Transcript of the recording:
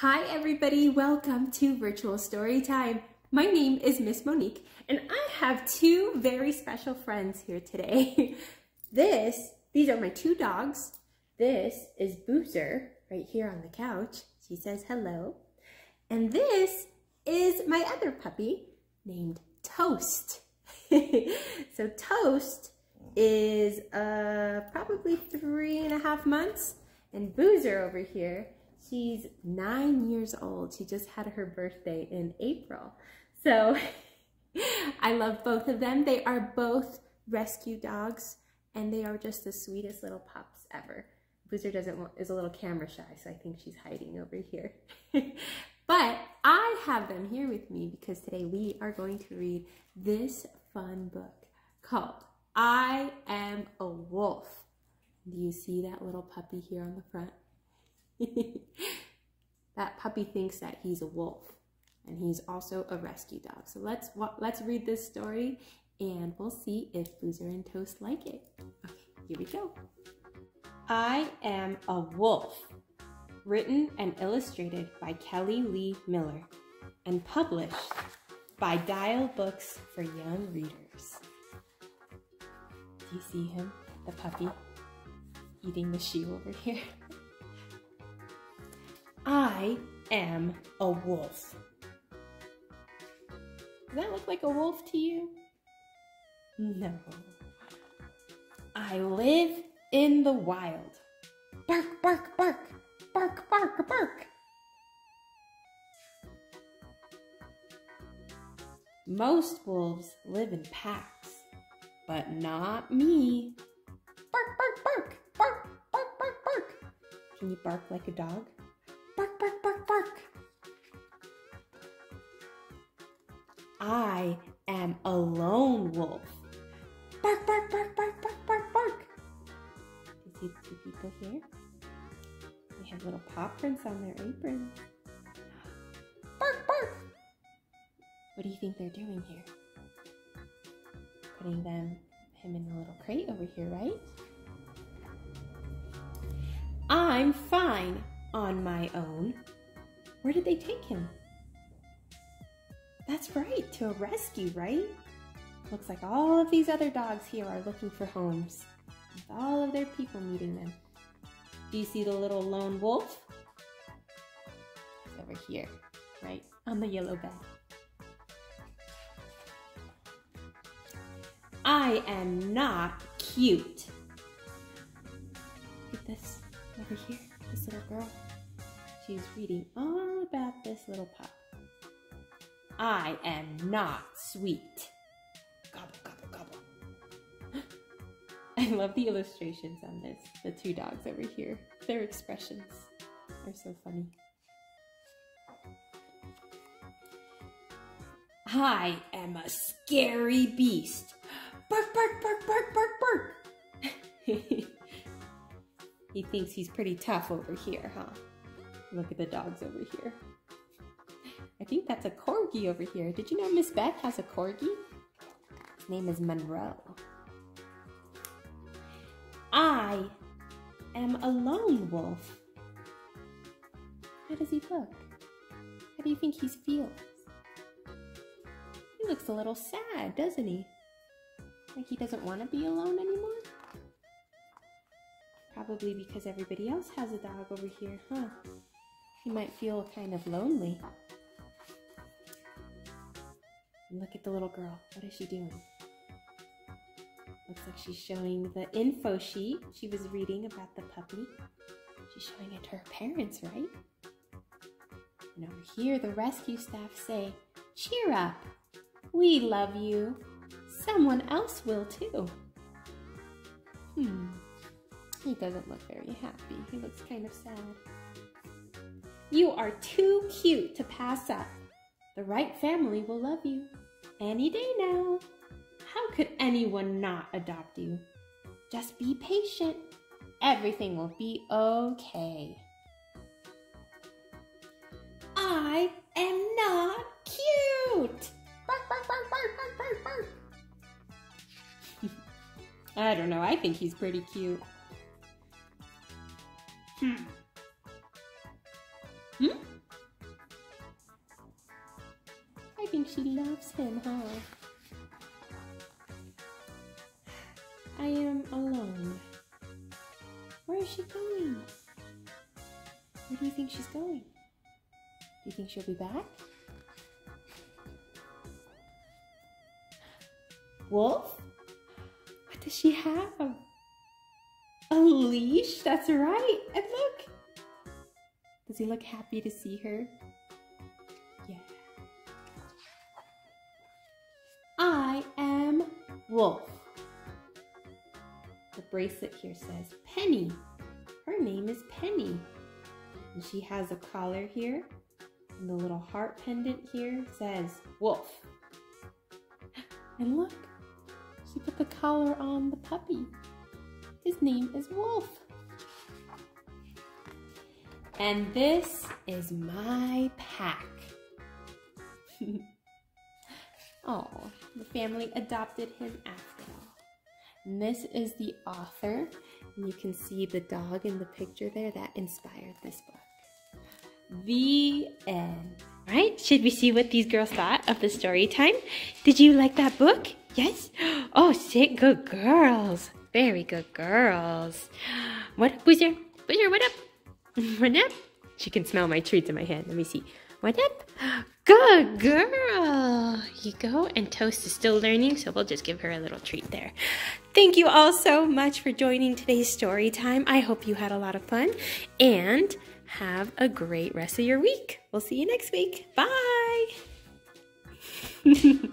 Hi everybody, welcome to Virtual Story Time. My name is Miss Monique and I have two very special friends here today. this, these are my two dogs. This is Boozer right here on the couch. She says hello. And this is my other puppy named Toast. so Toast is uh, probably three and a half months and Boozer over here She's nine years old. She just had her birthday in April. So I love both of them. They are both rescue dogs and they are just the sweetest little pups ever. Boozer doesn't want, is a little camera shy, so I think she's hiding over here. but I have them here with me because today we are going to read this fun book called I Am a Wolf. Do you see that little puppy here on the front? that puppy thinks that he's a wolf and he's also a rescue dog. So let's let's read this story and we'll see if Boozer and Toast like it. Okay, here we go. I Am a Wolf, written and illustrated by Kelly Leigh Miller and published by Dial Books for Young Readers. Do you see him, the puppy, eating the shoe over here? I am a wolf. Does that look like a wolf to you? No. I live in the wild. Bark, bark, bark, bark, bark, bark. Most wolves live in packs, but not me. Bark, bark, bark, bark, bark, bark, bark. Can you bark like a dog? I am a lone wolf. Bark, bark, bark, bark, bark, bark, bark. Do you see two people here? They have little paw prints on their aprons. Bark, bark. What do you think they're doing here? Putting them him in a little crate over here, right? I'm fine on my own. Where did they take him? That's right, to a rescue, right? Looks like all of these other dogs here are looking for homes, with all of their people meeting them. Do you see the little lone wolf? Over here, right on the yellow bed. I am not cute. Look at this over here this little girl. She's reading all about this little pup. I am not sweet. Gobble, gobble, gobble. I love the illustrations on this. The two dogs over here. Their expressions are so funny. I am a scary beast. Bark, bark, bark, bark, bark, bark. He thinks he's pretty tough over here, huh? Look at the dogs over here. I think that's a corgi over here. Did you know Miss Beth has a corgi? His name is Monroe. I am a lone wolf. How does he look? How do you think he feels? He looks a little sad, doesn't he? Like he doesn't want to be alone anymore? Probably because everybody else has a dog over here, huh? He might feel kind of lonely. Look at the little girl. What is she doing? Looks like she's showing the info sheet she was reading about the puppy. She's showing it to her parents, right? And over here, the rescue staff say, Cheer up! We love you. Someone else will too. Hmm. He doesn't look very happy. He looks kind of sad. You are too cute to pass up. The right family will love you any day now. How could anyone not adopt you? Just be patient. Everything will be okay. I am not cute. Bark, bark, bark. I don't know. I think he's pretty cute. Hmm. Hmm? She loves him, huh? I am alone. Where is she going? Where do you think she's going? Do you think she'll be back? Wolf? What does she have? A leash? That's right. And look. Does he look happy to see her? Wolf. The bracelet here says Penny. Her name is Penny. And she has a collar here. And the little heart pendant here says Wolf. And look, she put the collar on the puppy. His name is Wolf. And this is my pack. oh, family adopted him after all. This is the author. And you can see the dog in the picture there that inspired this book. The end. Right, should we see what these girls thought of the story time? Did you like that book? Yes? Oh, sit good girls. Very good girls. What up, Boozer? Boozer, what up? What up? She can smell my treats in my hand. Let me see. What up? Good girl. You go. And Toast is still learning, so we'll just give her a little treat there. Thank you all so much for joining today's story time. I hope you had a lot of fun and have a great rest of your week. We'll see you next week. Bye.